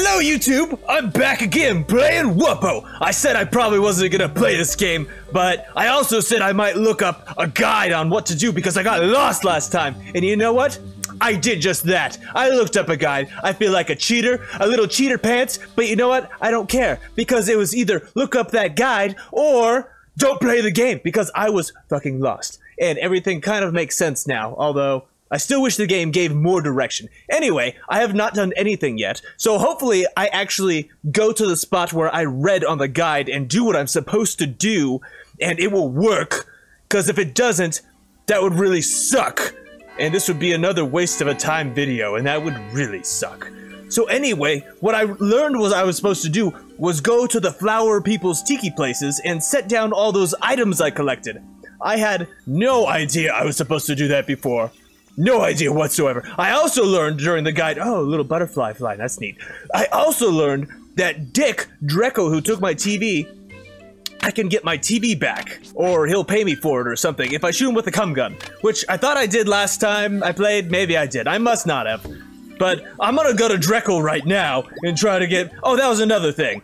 Hello, YouTube! I'm back again, playing Wuppo! I said I probably wasn't gonna play this game, but I also said I might look up a guide on what to do because I got lost last time. And you know what? I did just that. I looked up a guide. I feel like a cheater, a little cheater pants, but you know what? I don't care because it was either look up that guide or don't play the game because I was fucking lost. And everything kind of makes sense now, although I still wish the game gave more direction. Anyway, I have not done anything yet, so hopefully I actually go to the spot where I read on the guide and do what I'm supposed to do, and it will work. Because if it doesn't, that would really suck. And this would be another waste of a time video, and that would really suck. So anyway, what I learned was I was supposed to do was go to the flower people's tiki places and set down all those items I collected. I had no idea I was supposed to do that before. No idea whatsoever. I also learned during the guide, oh, little butterfly fly, that's neat. I also learned that Dick Dreco, who took my TV, I can get my TV back, or he'll pay me for it or something if I shoot him with a cum gun, which I thought I did last time I played. Maybe I did. I must not have. But I'm gonna go to Dreco right now and try to get. Oh, that was another thing.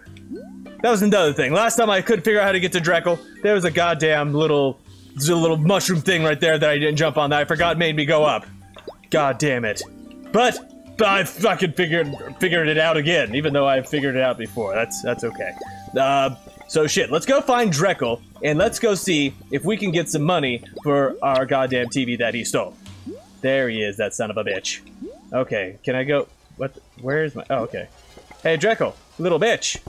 That was another thing. Last time I couldn't figure out how to get to Dreco, there was a goddamn little there's a little mushroom thing right there that I didn't jump on that I forgot made me go up. God damn it. But, I fucking figured figured it out again, even though I figured it out before. That's that's okay. Uh, so shit, let's go find Dreckle, and let's go see if we can get some money for our goddamn TV that he stole. There he is, that son of a bitch. Okay, can I go? What? Where is my? Oh, okay. Hey, Dreckle, little bitch.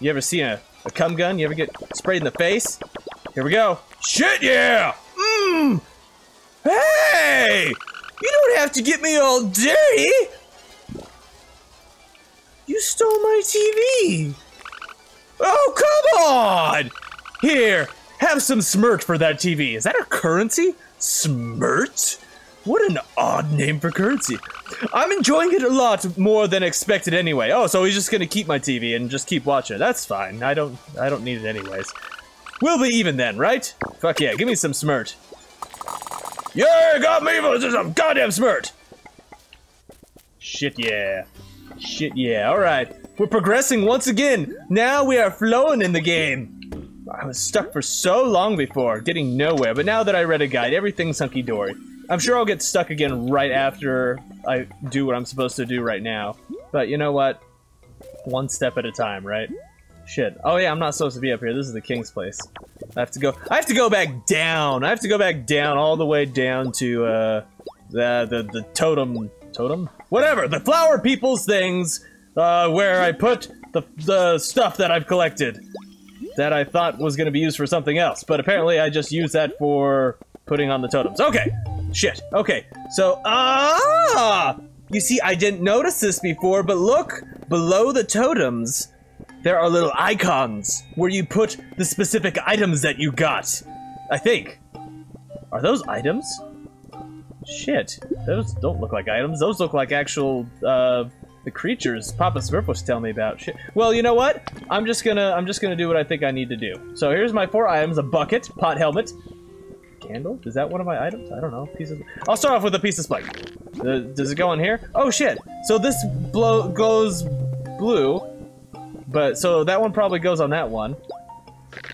You ever seen a, a cum gun? You ever get sprayed in the face? Here we go. Shit, yeah! Mmm! Hey! You don't have to get me all dirty! You stole my TV! Oh, come on! Here, have some smirt for that TV. Is that a currency? Smirt? What an odd name for currency. I'm enjoying it a lot more than expected anyway. Oh, so he's just gonna keep my TV and just keep watching. That's fine. I don't I don't need it anyways. We'll be even then, right? Fuck yeah, give me some smirt. Yeah, got me for some goddamn smirt! Shit yeah. Shit yeah, alright. We're progressing once again. Now we are flowing in the game. I was stuck for so long before, getting nowhere, but now that I read a guide, everything's hunky-dory. I'm sure I'll get stuck again right after I do what I'm supposed to do right now. But you know what? One step at a time, right? Shit. Oh yeah, I'm not supposed to be up here. This is the king's place. I have to go- I have to go back down! I have to go back down, all the way down to, uh, the, the, the totem- totem? Whatever! The flower people's things, uh, where I put the, the stuff that I've collected. That I thought was gonna be used for something else, but apparently I just used that for putting on the totems. Okay! Shit. Okay. So, ah! You see, I didn't notice this before, but look! Below the totems, there are little icons where you put the specific items that you got. I think. Are those items? Shit. Those don't look like items. Those look like actual, uh, the creatures Papa Smurf was telling me about. Shit. Well, you know what? I'm just gonna, I'm just gonna do what I think I need to do. So here's my four items. A bucket, pot helmet, candle? Is that one of my items? I don't know. Pieces. I'll start off with a piece of spike. Uh, does it go in here? Oh shit! So this blow goes blue, but so that one probably goes on that one.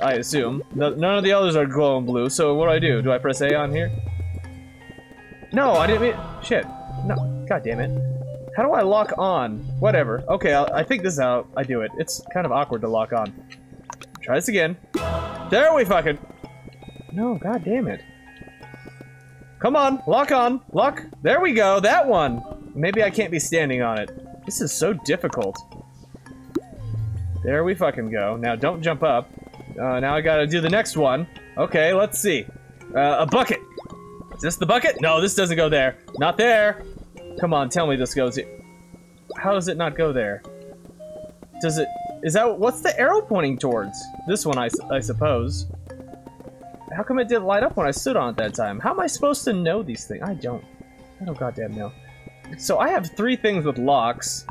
I assume. No, none of the others are glowing blue. So what do I do? Do I press A on here? No, I didn't mean. Shit. No. God damn it. How do I lock on? Whatever. Okay, I'll, I think this is how I do it. It's kind of awkward to lock on. Try this again. There we fucking. No, god damn it. Come on, lock on, lock. There we go, that one. Maybe I can't be standing on it. This is so difficult. There we fucking go. Now don't jump up. Uh, now I gotta do the next one. Okay, let's see. Uh, a bucket. Is this the bucket? No, this doesn't go there. Not there. Come on, tell me this goes here. How does it not go there? Does it... Is that... What's the arrow pointing towards? This one, I, I suppose. How come it didn't light up when I stood on it that time? How am I supposed to know these things? I don't. I don't goddamn know. So I have three things with locks.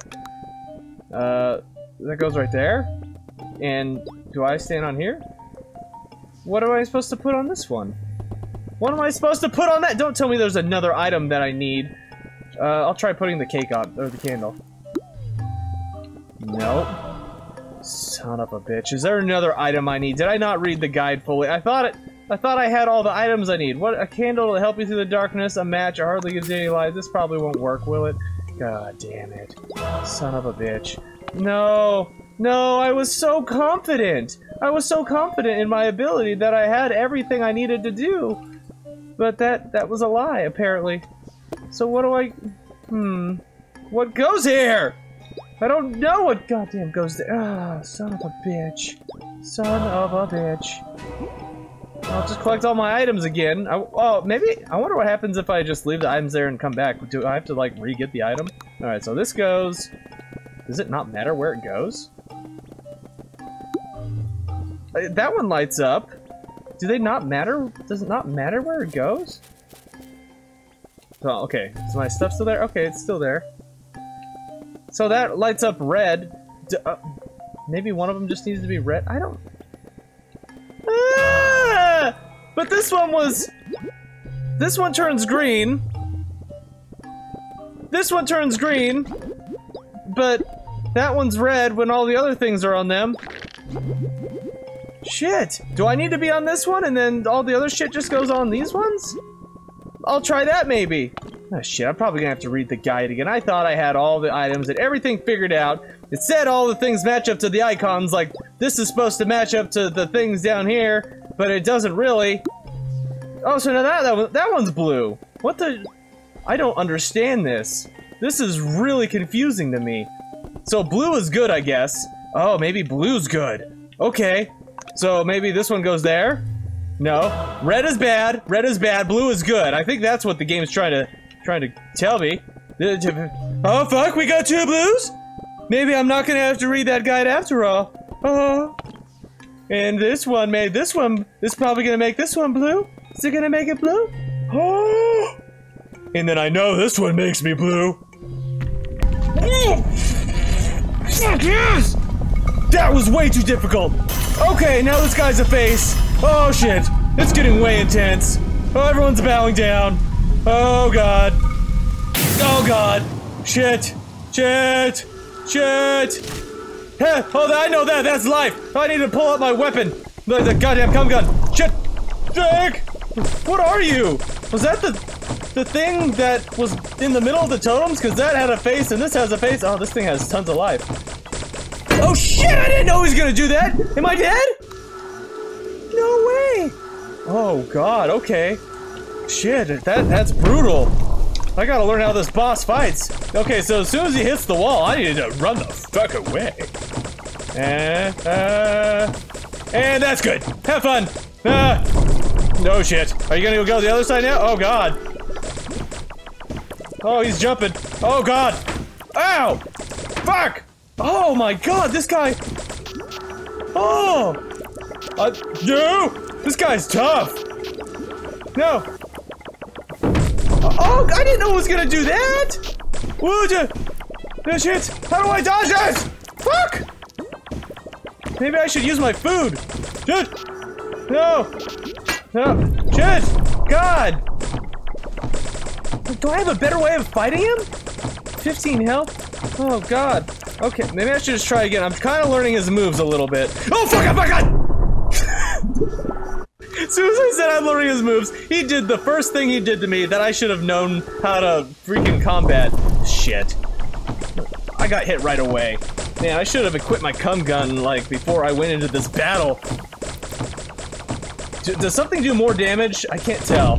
Uh, that goes right there. And do I stand on here? What am I supposed to put on this one? What am I supposed to put on that? Don't tell me there's another item that I need. Uh, I'll try putting the cake on, or the candle. Nope. Son of a bitch. Is there another item I need? Did I not read the guide fully? I thought it- I thought I had all the items I need. What- a candle to help you through the darkness, a match, hardly gives you any light. This probably won't work, will it? God damn it. Son of a bitch. No! No, I was so confident! I was so confident in my ability that I had everything I needed to do. But that- that was a lie, apparently. So what do I- Hmm. What goes here? I don't know what goddamn goes there. Ah, son of a bitch. Son of a bitch. I'll just collect all my items again. I, oh, maybe, I wonder what happens if I just leave the items there and come back. Do I have to, like, re-get the item? Alright, so this goes... Does it not matter where it goes? Uh, That one lights up. Do they not matter? Does it not matter where it goes? Oh, okay. Is my stuff still there? Okay, it's still there. So that lights up red. D uh, maybe one of them just needs to be red? I don't... Ah! But this one was... This one turns green. This one turns green. But that one's red when all the other things are on them. Shit! Do I need to be on this one and then all the other shit just goes on these ones? I'll try that maybe. Oh shit, I'm probably gonna have to read the guide again. I thought I had all the items and everything figured out. It said all the things match up to the icons, like this is supposed to match up to the things down here, but it doesn't really. Oh, so now that, that, that one's blue. What the? I don't understand this. This is really confusing to me. So blue is good, I guess. Oh, maybe blue's good. Okay. So maybe this one goes there? No. Red is bad. Red is bad. Blue is good. I think that's what the game's trying to trying to tell me. Oh fuck, we got two blues? Maybe I'm not gonna have to read that guide after all. Oh. And this one made this one is probably gonna make this one blue. Is it gonna make it blue? Oh. And then I know this one makes me blue. Fuck yes! That was way too difficult. Okay, now this guy's a face. Oh shit, it's getting way intense. Oh, everyone's bowing down. Oh god. Oh god. Shit. Shit. Shit. Heh, oh, I know that. That's life. I need to pull out my weapon. The, the goddamn cum gun. Shit. Dick. What are you? Was that the the thing that was in the middle of the totems? Because that had a face and this has a face. Oh, this thing has tons of life. Oh shit! I didn't know he was gonna do that. Am I dead? No way. Oh god. Okay. Shit. That that's brutal. I gotta learn how this boss fights. Okay, so as soon as he hits the wall, I need to run the fuck away. Uh, uh, and that's good. Have fun. Uh, no shit. Are you gonna go the other side now? Oh god. Oh, he's jumping. Oh god. Ow! Fuck! Oh my god, this guy. Oh! Uh, no! This guy's tough! No! Oh, I didn't know it was gonna do that! Would you? Oh, shit! How do I dodge this? Fuck! Maybe I should use my food. Shit! No! No! Shit! God! Do I have a better way of fighting him? 15 health? Oh god. Okay, maybe I should just try again. I'm kind of learning his moves a little bit. Oh fuck! Oh my oh! god! As soon as I said I'm learning his moves, he did the first thing he did to me that I should have known how to freaking combat. Shit. I got hit right away. Man, I should have equipped my cum gun, like, before I went into this battle. D- does something do more damage? I can't tell.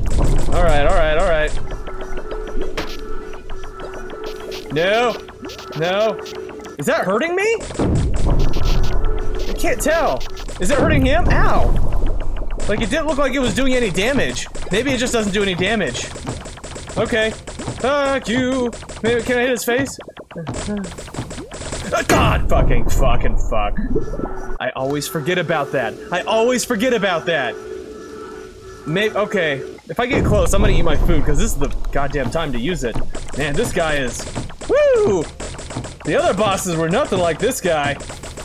Alright, alright, alright. No. No. Is that hurting me? I can't tell. Is it hurting him? Ow. Like, it didn't look like it was doing any damage. Maybe it just doesn't do any damage. Okay. Fuck you. Maybe, can I hit his face? Uh, God fucking fucking fuck. I always forget about that. I always forget about that. Maybe, okay. If I get close, I'm gonna eat my food, because this is the goddamn time to use it. Man, this guy is... Woo! The other bosses were nothing like this guy.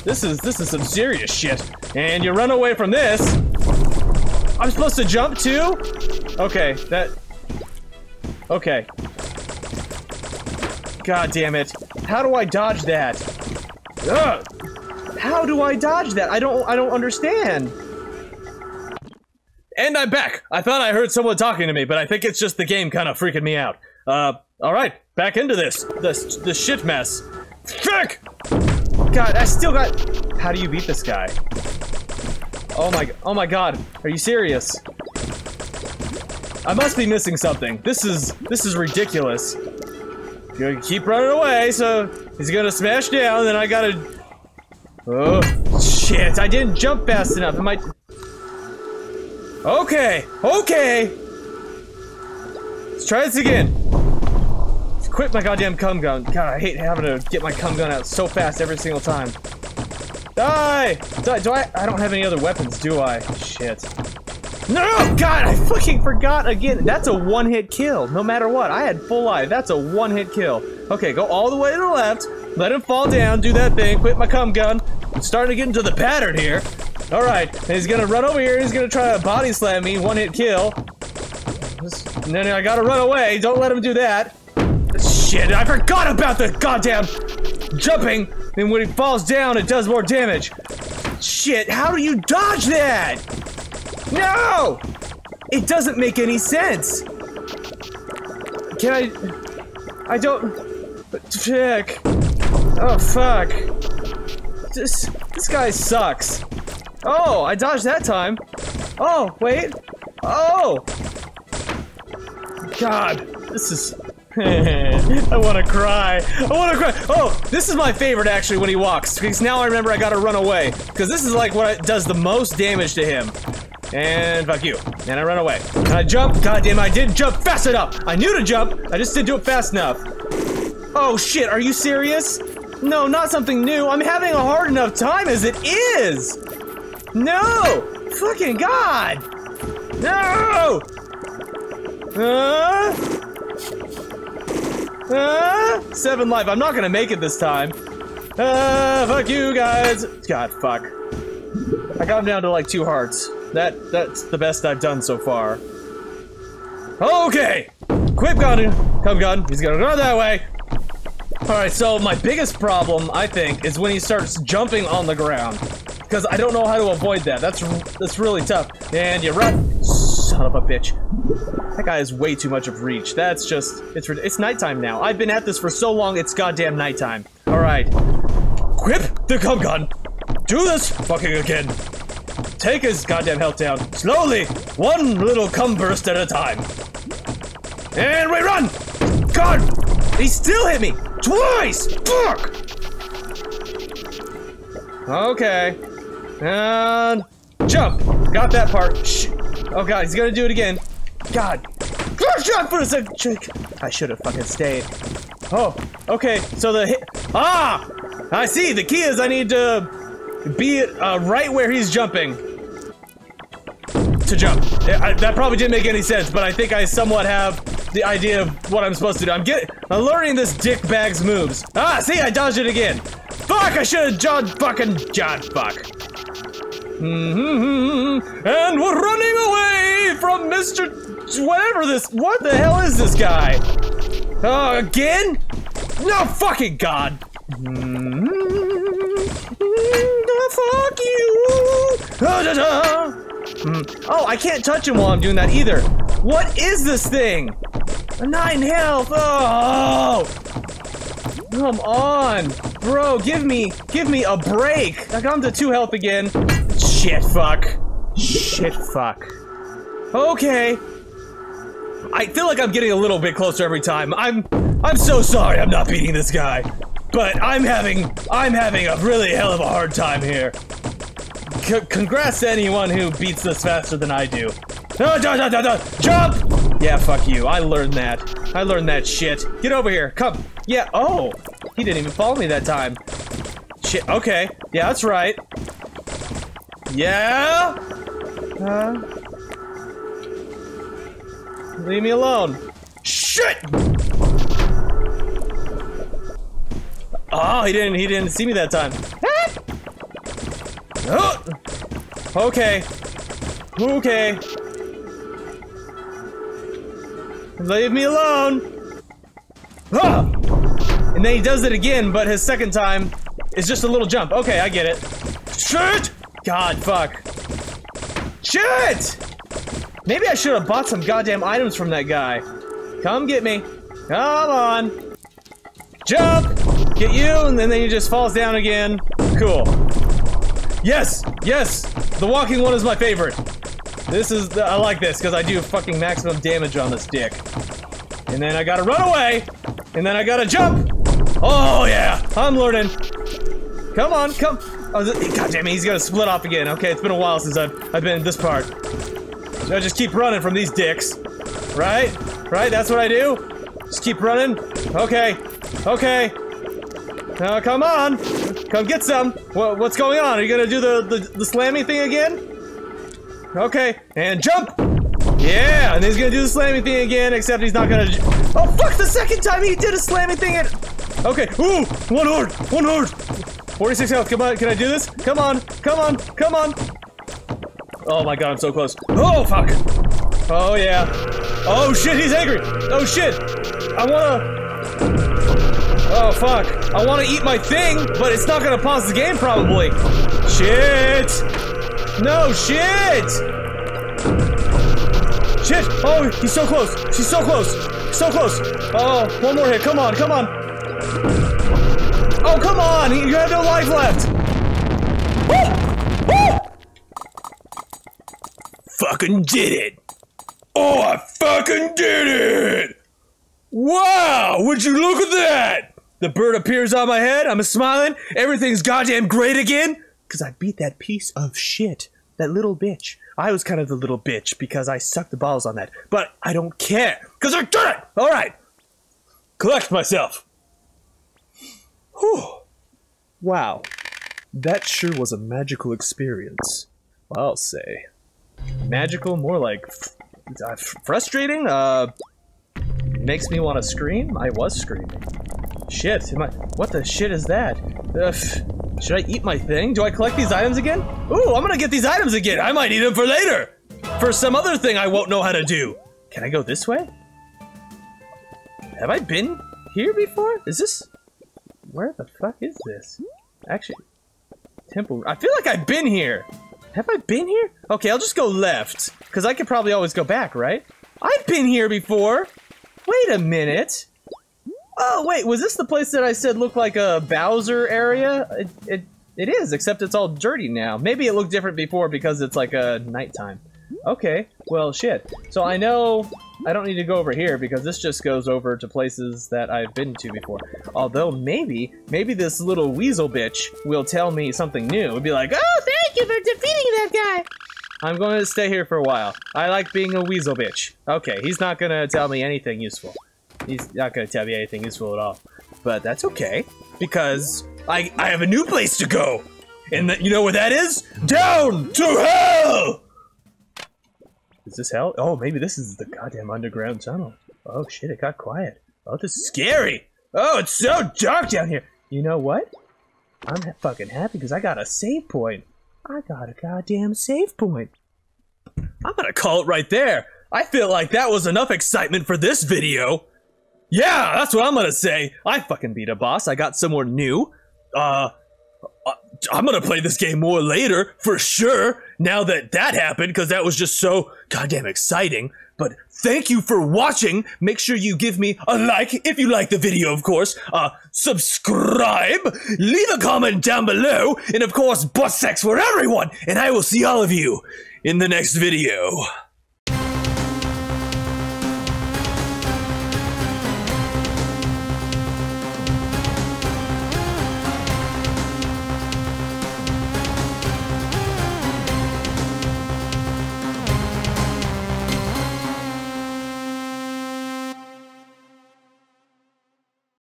This is, this is some serious shit. And you run away from this. I'm supposed to jump too? Okay, that... Okay. God damn it. How do I dodge that? Ugh. How do I dodge that? I don't I don't understand. And I'm back. I thought I heard someone talking to me, but I think it's just the game kind of freaking me out. Uh, all right, back into this. This the shit mess. Frick! God, I still got. How do you beat this guy? Oh my, oh my God, are you serious? I must be missing something. This is, this is ridiculous. Gonna keep running away, so he's gonna smash down, then I gotta... Oh, shit, I didn't jump fast enough. Am I... Okay, okay! Let's try this again. Quit my goddamn cum gun. God, I hate having to get my cum gun out so fast every single time. Die! Die! Do I- I don't have any other weapons, do I? Shit. No! God, I fucking forgot again. That's a one-hit kill, no matter what. I had full life. That's a one-hit kill. Okay, go all the way to the left. Let him fall down. Do that thing. Quit my cum gun. I'm starting to get into the pattern here. All right. he's gonna run over here. He's gonna try to body slam me. One-hit kill. Then I gotta run away. Don't let him do that. Shit, I forgot about the goddamn jumping. And when he falls down, it does more damage. Shit, how do you dodge that? No! It doesn't make any sense. Can I... I don't... Check. Oh, fuck. This... This guy sucks. Oh, I dodged that time. Oh, wait. Oh! God, this is... I want to cry. I want to cry. Oh, this is my favorite actually when he walks because now I remember I got to run away because this is like what does the most damage to him. And fuck you. And I run away. And I jump. God damn, I didn't jump fast enough. I knew to jump. I just didn't do it fast enough. Oh shit, are you serious? No, not something new. I'm having a hard enough time as it is. No! Fucking God! No! Uh? Uh? Seven life. I'm not gonna make it this time. Uh, fuck you guys. God, fuck. I got him down to like two hearts. That that's the best I've done so far. Okay, quip gun, come gun. He's gonna go that way. All right, so my biggest problem, I think, is when he starts jumping on the ground, because I don't know how to avoid that. That's that's really tough. And you run, son of a bitch. That guy has way too much of reach. That's just, it's it's nighttime now. I've been at this for so long, it's goddamn nighttime. All right, quip the cum gun. Do this fucking again. Take his goddamn health down. Slowly. One little cum burst at a time. And we run! God! He still hit me! Twice! Fuck! Okay. And jump! Got that part. Shh. Oh god, he's gonna do it again. God. Good shot for a second. I should have fucking stayed. Oh, okay. So the hit. Ah! I see. The key is I need to be uh, right where he's jumping to jump. I, that probably didn't make any sense, but I think I somewhat have the idea of what I'm supposed to do. I'm getting, I'm learning this dick bag's moves. Ah, see, I dodged it again. Fuck, I should have dodged fucking John. Fuck. Mm -hmm. And we're running away from Mr. Whatever this. What the hell is this guy? Oh, again? No fucking god. Mm -hmm. Fuck you. Ah, da, da. Mm. Oh, I can't touch him while I'm doing that either. What is this thing? A nine health. Oh, come on, bro. Give me, give me a break. I got him to two health again. Shit, fuck. Shit, fuck. Okay. I feel like I'm getting a little bit closer every time. I'm, I'm so sorry. I'm not beating this guy, but I'm having, I'm having a really hell of a hard time here congrats to anyone who beats this faster than I do. No, no, no, no, no, jump! Yeah, fuck you. I learned that. I learned that shit. Get over here. Come. Yeah. Oh, he didn't even follow me that time. Shit. Okay. Yeah, that's right. Yeah. Uh. Leave me alone. Shit. Oh, he didn't. He didn't see me that time. Oh! Okay. Okay. Leave me alone! Ah! And then he does it again, but his second time, is just a little jump. Okay, I get it. Shit! God, fuck. Shit! Maybe I should have bought some goddamn items from that guy. Come get me. Come on. Jump! Get you, and then, he just falls down again. Cool. Yes! Yes! The walking one is my favorite. This is- I like this, because I do fucking maximum damage on this dick. And then I gotta run away! And then I gotta jump! Oh yeah! I'm learning! Come on, come- oh, God damn it, he's gonna split off again. Okay, it's been a while since I've, I've been in this part. I just keep running from these dicks. Right? Right? That's what I do? Just keep running? Okay. Okay. Now, come on! Come get some! What, what's going on? Are you gonna do the, the, the slammy thing again? Okay, and jump! Yeah, and he's gonna do the slammy thing again, except he's not gonna- Oh fuck, the second time he did a slammy thing and- Okay, ooh! One heart! One heart! 46 health, come on, can I do this? Come on, come on, come on! Oh my god, I'm so close. Oh fuck! Oh yeah. Oh shit, he's angry! Oh shit! I wanna- Oh fuck. I want to eat my thing, but it's not gonna pause the game probably. Shit! No, shit! Shit! Oh, he's so close! She's so close! So close! Oh, one more hit. Come on, come on! Oh, come on! You have no life left! Woo! Fucking did it! Oh, I fucking did it! Wow! Would you look at that? The bird appears on my head, I'm smiling, everything's goddamn great again! Cause I beat that piece of shit. That little bitch. I was kind of the little bitch because I sucked the balls on that. But I don't care, cause I did it! Alright! Collect myself! Whew. Wow. That sure was a magical experience. I'll say. Magical, more like uh, frustrating? Uh, makes me want to scream? I was screaming. Shit, I- what the shit is that? Ugh, should I eat my thing? Do I collect these items again? Ooh, I'm gonna get these items again! I might need them for later! For some other thing I won't know how to do! Can I go this way? Have I been here before? Is this- where the fuck is this? Actually, temple- I feel like I've been here! Have I been here? Okay, I'll just go left. Because I could probably always go back, right? I've been here before! Wait a minute! Oh, wait, was this the place that I said looked like a Bowser area? It, it, it is, except it's all dirty now. Maybe it looked different before because it's like a nighttime. Okay, well, shit. So I know I don't need to go over here because this just goes over to places that I've been to before. Although maybe, maybe this little weasel bitch will tell me something new. It'll be like, oh, you for defeating that guy. I'm going to stay here for a while. I like being a weasel bitch. Okay, he's not going to tell me anything useful. He's not going to tell me anything useful at all. But that's okay, because I, I have a new place to go. And you know where that is? Down to hell! Is this hell? Oh, maybe this is the goddamn underground tunnel. Oh shit, it got quiet. Oh, this is scary. Oh, it's so dark down here. You know what? I'm fucking happy because I got a save point. I got a goddamn save point. I'm gonna call it right there. I feel like that was enough excitement for this video. Yeah, that's what I'm gonna say. I fucking beat a boss. I got somewhere new. Uh, uh, I'm gonna play this game more later, for sure, now that that happened, because that was just so goddamn exciting. But thank you for watching. Make sure you give me a like if you like the video, of course. Uh, subscribe, leave a comment down below, and of course, butt sex for everyone. And I will see all of you in the next video.